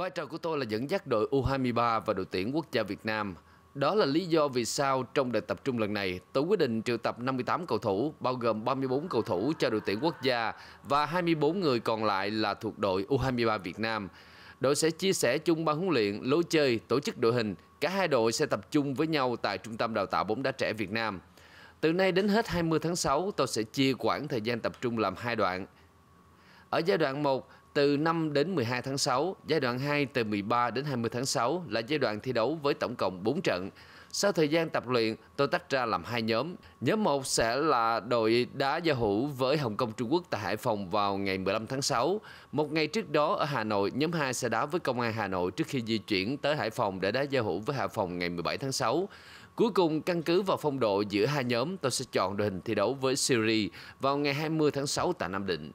Vai trò của tôi là dẫn dắt đội U23 và đội tuyển quốc gia Việt Nam. Đó là lý do vì sao trong đợt tập trung lần này, tôi quyết định triệu tập 58 cầu thủ, bao gồm 34 cầu thủ cho đội tuyển quốc gia và 24 người còn lại là thuộc đội U23 Việt Nam. Đội sẽ chia sẻ chung ban huấn luyện, lối chơi, tổ chức đội hình. Cả hai đội sẽ tập trung với nhau tại Trung tâm Đào tạo bóng đá trẻ Việt Nam. Từ nay đến hết 20 tháng 6, tôi sẽ chia quãng thời gian tập trung làm hai đoạn. Ở giai đoạn 1, từ 5 đến 12 tháng 6, giai đoạn 2 từ 13 đến 20 tháng 6 là giai đoạn thi đấu với tổng cộng 4 trận. Sau thời gian tập luyện, tôi tách ra làm hai nhóm. Nhóm 1 sẽ là đội đá giao hữu với Hồng Kông Trung Quốc tại Hải Phòng vào ngày 15 tháng 6. Một ngày trước đó ở Hà Nội, nhóm 2 sẽ đá với Công an Hà Nội trước khi di chuyển tới Hải Phòng để đá giao hữu với Hải Phòng ngày 17 tháng 6. Cuối cùng, căn cứ vào phong độ giữa hai nhóm, tôi sẽ chọn đội hình thi đấu với Syria vào ngày 20 tháng 6 tại Nam Định.